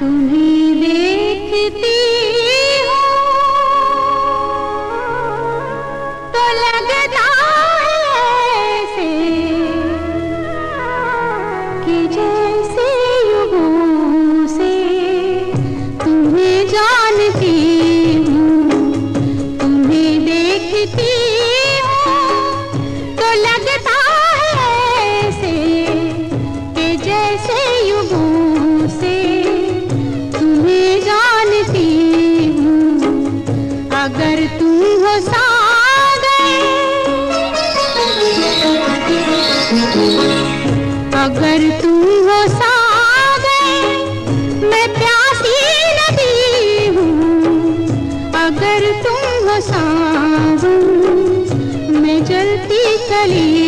तुम्हें चलिए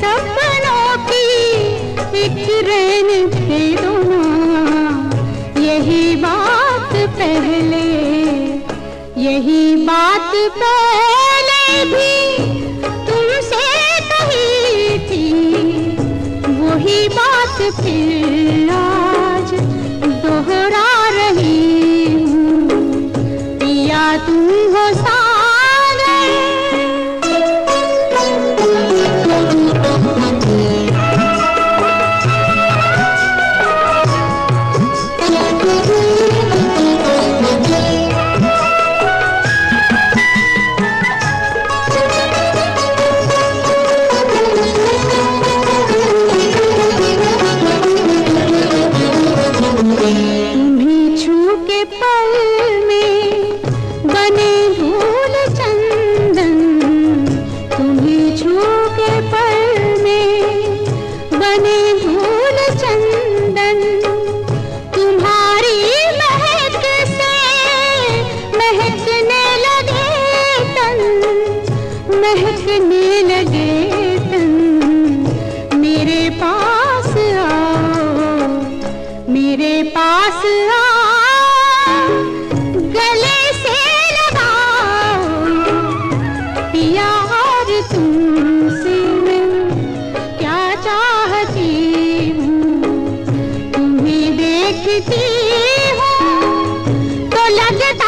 सपनों की एक दोनों। यही बात पहले, यही बात पहले भी तुमसे कही थी। वही बात फिर तो लगता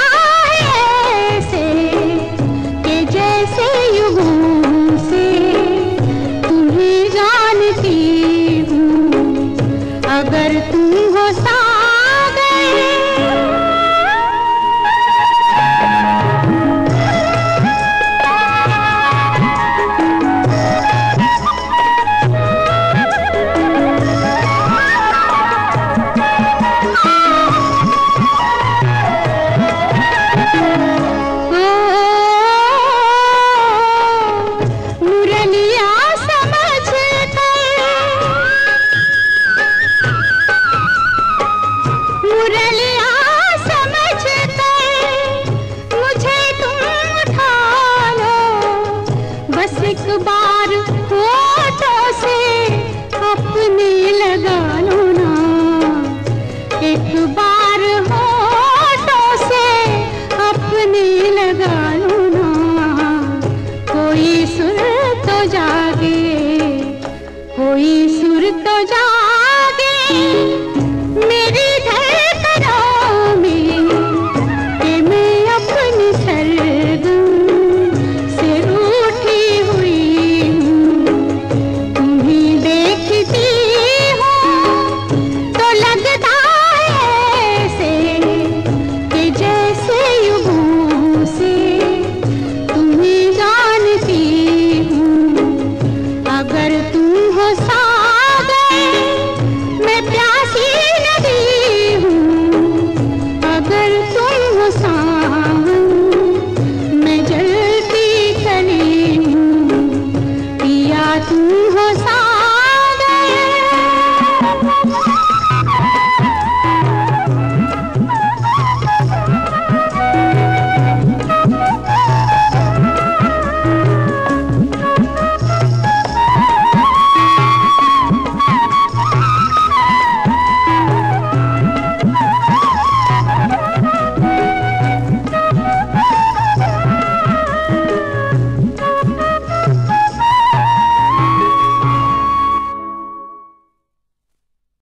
बार होठों से अपने लगा लो ना। एक बार